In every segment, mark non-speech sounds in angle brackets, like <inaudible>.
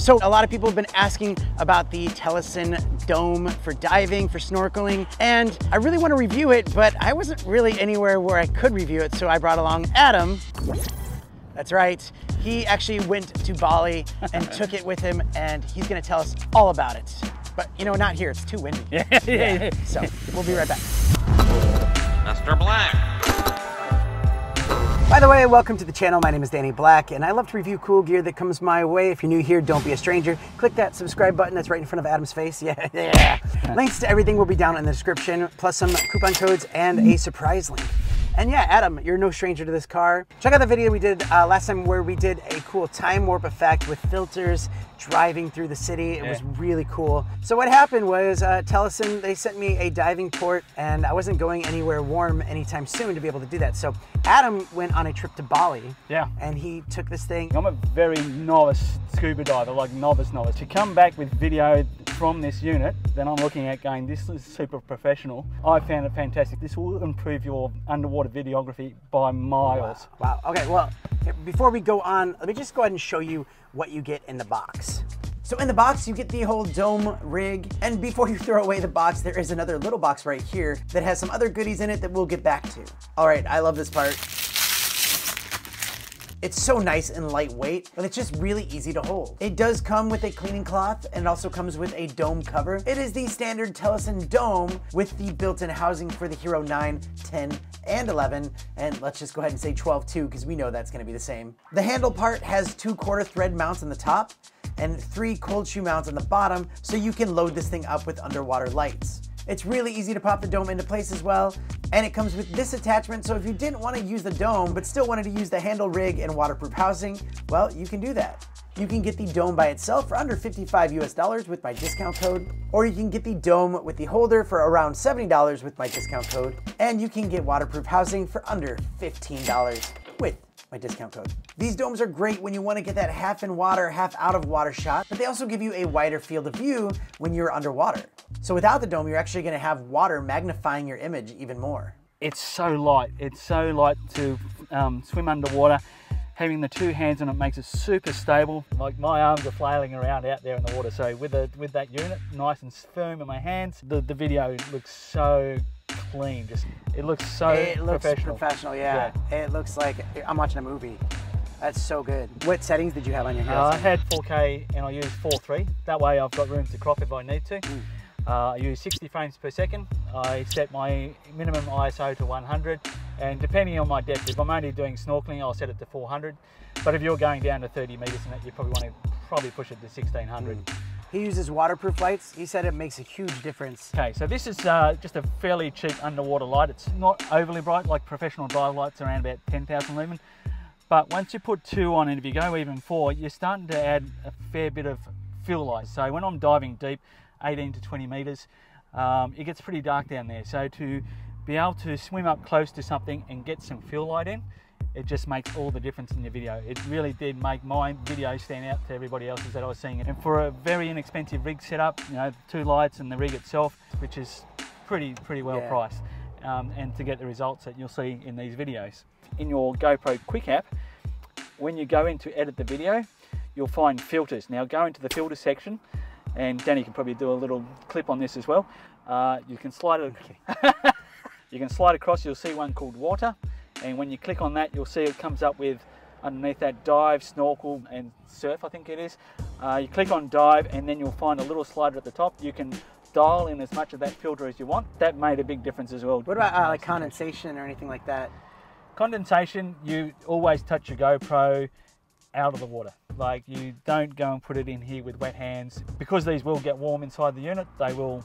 So a lot of people have been asking about the Telesin Dome for diving, for snorkeling, and I really want to review it, but I wasn't really anywhere where I could review it, so I brought along Adam. That's right. He actually went to Bali and <laughs> took it with him, and he's gonna tell us all about it. But you know, not here, it's too windy. Yeah, <laughs> yeah, yeah. So we'll be right back. Mr. Black. By the way, welcome to the channel. My name is Danny Black, and I love to review cool gear that comes my way. If you're new here, don't be a stranger. Click that subscribe button that's right in front of Adam's face. <laughs> Yeah, yeah. Links to everything will be down in the description, plus some coupon codes and a surprise link. And yeah, Adam, you're no stranger to this car. Check out the video we did uh, last time where we did a cool time warp effect with filters driving through the city. It was really cool. So what happened was uh, they sent me a diving port and I wasn't going anywhere warm anytime soon to be able to do that. So Adam went on a trip to Bali. Yeah. And he took this thing. I'm a very novice scuba diver, like novice novice. To come back with video from this unit, then I'm looking at going, this is super professional. I found it fantastic. This will improve your underwater videography by miles. Wow. Okay, well, before we go on, let me just go ahead and show you what you get in the box. So in the box, you get the whole dome rig. And before you throw away the box, there is another little box right here that has some other goodies in it that we'll get back to. All right, I love this part. It's so nice and lightweight, but it's just really easy to hold. It does come with a cleaning cloth and it also comes with a dome cover. It is the standard Telesin dome with the built-in housing for the Hero 9, 10, and 11, and let's just go ahead and say 12 too, because we know that's gonna be the same. The handle part has two quarter thread mounts on the top and three cold shoe mounts on the bottom, so you can load this thing up with underwater lights. It's really easy to pop the dome into place as well, and it comes with this attachment, so if you didn't want to use the dome, but still wanted to use the handle rig and waterproof housing, well, you can do that. You can get the dome by itself for under 55 US dollars with my discount code, or you can get the dome with the holder for around $70 with my discount code, and you can get waterproof housing for under $15 with my discount code. These domes are great when you want to get that half in water, half out of water shot, but they also give you a wider field of view when you're underwater. So without the dome, you're actually going to have water magnifying your image even more. It's so light. It's so light to um, swim underwater. Having the two hands on it makes it super stable. Like my arms are flailing around out there in the water. So with the with that unit, nice and firm in my hands, the, the video looks so clean. Just it looks so it looks professional. professional, yeah. It looks like I'm watching a movie. That's so good. What settings did you have on your Uh, I had 4K and I used 4.3. That way I've got room to crop if I need to. Mm. Uh, I use 60 frames per second. I set my minimum ISO to 100 and depending on my depth, if I'm only doing snorkeling, I'll set it to 400. But if you're going down to 30 meters and that, you probably want to probably push it to 1600. He uses waterproof lights. He said it makes a huge difference. Okay, so this is uh, just a fairly cheap underwater light. It's not overly bright like professional dive lights around about 10,000 lumen. But once you put two on and if you go even four, you're starting to add a fair bit of fill light. So when I'm diving deep, 18 to 20 meters, um, it gets pretty dark down there. So to be able to swim up close to something and get some fill light in, it just makes all the difference in your video. It really did make my video stand out to everybody else's that I was seeing. And for a very inexpensive rig setup, you know, two lights and the rig itself, which is pretty, pretty well Yeah. priced. Um, and to get the results that you'll see in these videos. In your GoPro Quick app, when you go in to edit the video, you'll find filters. Now go into the filter section, and Danny can probably do a little clip on this as well. Uh, you can slide it. <laughs> you can slide across. You'll see one called water, and when you click on that, you'll see it comes up with underneath that dive, snorkel, and surf. I think it is. Uh, you click on dive, and then you'll find a little slider at the top. You can dial in as much of that filter as you want. That made a big difference as well. What about uh, like condensation or anything like that? condensation, you always touch your GoPro out of the water. Like you don't go and put it in here with wet hands because these will get warm inside the unit. They will,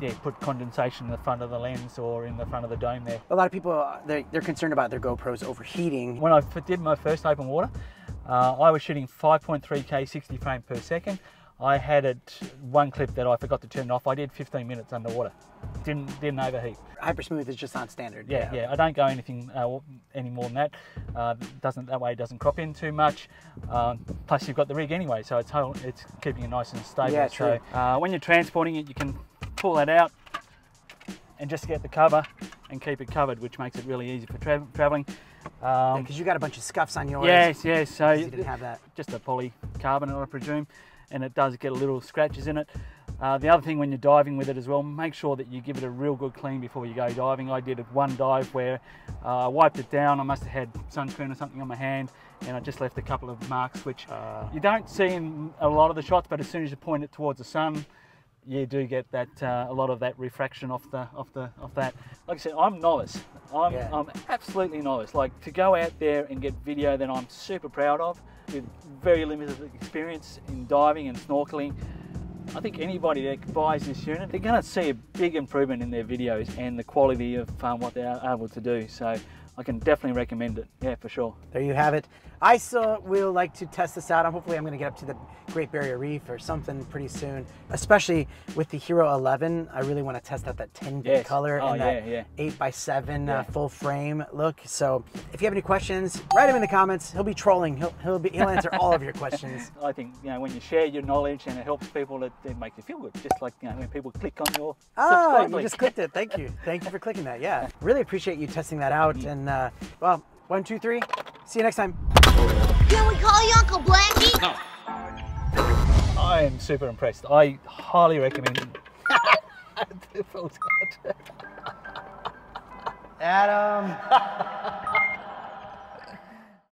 yeah, put condensation in the front of the lens or in the front of the dome there. A lot of people they're, they're concerned about their GoPros overheating. When I did my first open water, uh, I was shooting 5.3k 60 frame per second. I had it one clip that I forgot to turn it off. I did 15 minutes underwater. Didn't didn't overheat. Hypersmooth is just on standard. Yeah, yeah. I don't go anything uh, any more than that. Uh, doesn't that way it doesn't crop in too much. Um, plus you've got the rig anyway, so it's whole, it's keeping it nice and stable. Yeah, true. So uh, when you're transporting it, you can pull that out and just get the cover and keep it covered, which makes it really easy for tra- traveling. Um, Because you got a bunch of scuffs on yours. yes, yes. So You didn't have that. just a polycarbonate, I presume. and it does get a little scratches in it. Uh, the other thing when you're diving with it as well, make sure that you give it a real good clean before you go diving. I did one dive where uh, I wiped it down. I must have had sunscreen or something on my hand, and I just left a couple of marks, which uh, you don't see in a lot of the shots. But as soon as you point it towards the sun, you do get that uh, a lot of that refraction off the off the off that. Like I said, I'm novice. I'm Yeah. I'm absolutely novice. Like to go out there and get video that I'm super proud of with very limited experience in diving and snorkeling. I think anybody that buys this unit, they're going to see a big improvement in their videos and the quality of um, what they're able to do. So I can definitely recommend it. Yeah, for sure. There you have it. I still will like to test this out. I'm hopefully I'm going to get up to the Great Barrier Reef or something pretty soon. Especially with the Hero 11, I really want to test out that 10 bit Yes. color Oh, and that yeah, yeah. 8 by 7 Yeah. uh, full frame look. So if you have any questions, write them in the comments. He'll be trolling. He'll he'll be he'll answer all of your questions. <laughs> I think you know when you share your knowledge and it helps people, it, it makes you feel good. Just like you know when people click on your Oh, you link. just clicked it. Thank <laughs> you. Thank you for clicking that. Yeah, really appreciate you testing that out. And uh, well, one, two, three. See you next time. Can we call you Uncle Blackie? No. I am super impressed. I highly recommend it. <laughs> Adam. <laughs>